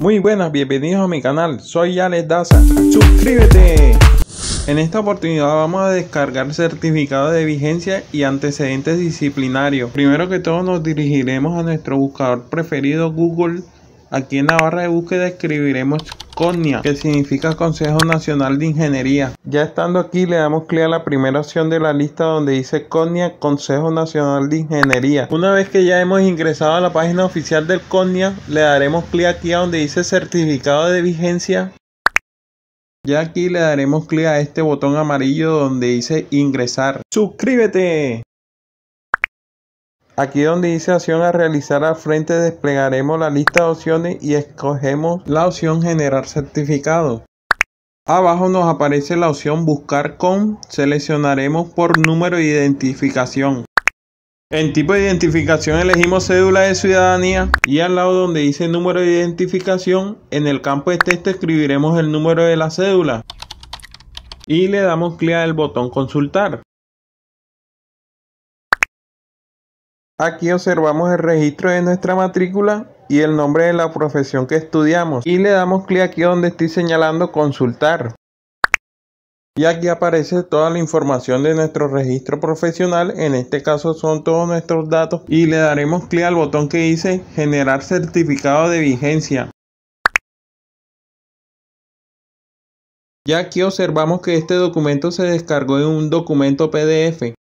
Muy buenas, bienvenidos a mi canal, soy Alex Daza. ¡Suscríbete! En esta oportunidad vamos a descargar certificado de vigencia y antecedentes disciplinarios. Primero que todo nos dirigiremos a nuestro buscador preferido Google. Aquí en la barra de búsqueda escribiremos CONIA, que significa Consejo Nacional de Ingeniería. Ya estando aquí le damos clic a la primera opción de la lista donde dice CONIA, Consejo Nacional de Ingeniería. Una vez que ya hemos ingresado a la página oficial del CONIA, le daremos clic aquí a donde dice Certificado de Vigencia ya aquí le daremos clic a este botón amarillo donde dice ingresar. ¡Suscríbete! Aquí donde dice acción a realizar al frente desplegaremos la lista de opciones y escogemos la opción generar certificado. Abajo nos aparece la opción buscar con, seleccionaremos por número de identificación. En tipo de identificación elegimos cédula de ciudadanía y al lado donde dice número de identificación, en el campo de texto escribiremos el número de la cédula y le damos clic al botón consultar. Aquí observamos el registro de nuestra matrícula y el nombre de la profesión que estudiamos y le damos clic aquí donde estoy señalando consultar. Y aquí aparece toda la información de nuestro registro profesional, en este caso son todos nuestros datos y le daremos clic al botón que dice generar certificado de vigencia. Ya aquí observamos que este documento se descargó en un documento PDF.